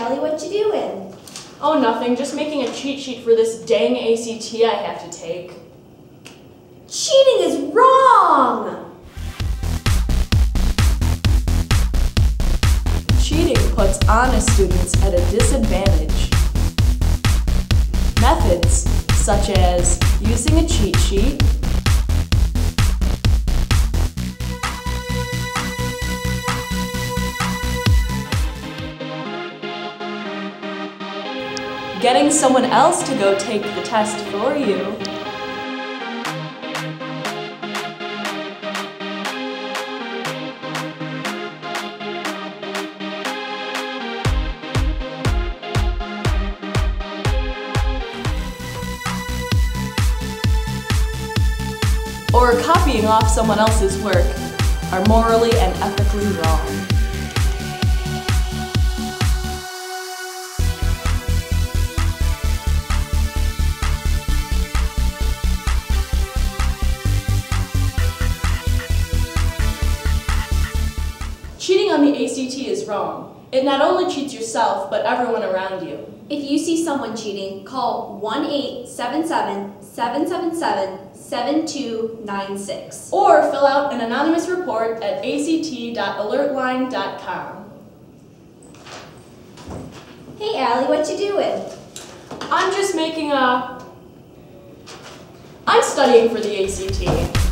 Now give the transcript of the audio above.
Allie, what you doing? Oh, nothing. Just making a cheat sheet for this dang ACT I have to take. Cheating is wrong! Cheating puts honest students at a disadvantage. Methods such as using a cheat sheet, getting someone else to go take the test for you, or copying off someone else's work are morally and ethically wrong. Cheating on the ACT is wrong. It not only cheats yourself, but everyone around you. If you see someone cheating, call 1 877 777 7296. Or fill out an anonymous report at act.alertline.com. Hey Allie, what you doing? I'm just making a... I'm studying for the ACT. I'll join you.